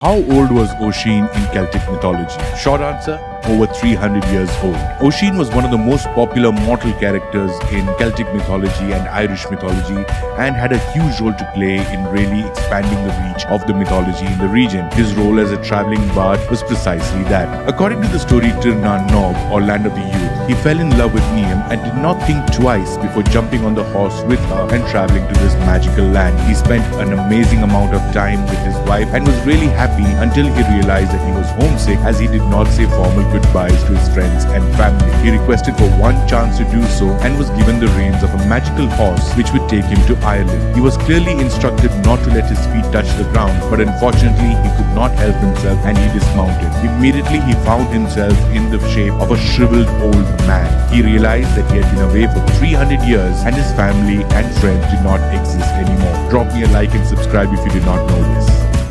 How old was Oisin in Celtic mythology? Short answer over 300 years old. Oisin was one of the most popular mortal characters in Celtic mythology and Irish mythology and had a huge role to play in really expanding the reach of the mythology in the region. His role as a traveling bard was precisely that. According to the story Tir na Nog or Land of the Youth, he fell in love with Niamh and did not think twice before jumping on the horse with her and traveling to this magical land. He spent an amazing amount of time with his wife and was really happy happy until he realized that he was homesick as he did not say formal goodbyes to his friends and family. He requested for one chance to do so and was given the reins of a magical horse which would take him to Ireland. He was clearly instructed not to let his feet touch the ground, but unfortunately he could not help himself and he dismounted. Immediately he found himself in the shape of a shriveled old man. He realized that he had been away for 300 years and his family and friends did not exist anymore. Drop me a like and subscribe if you did not know this.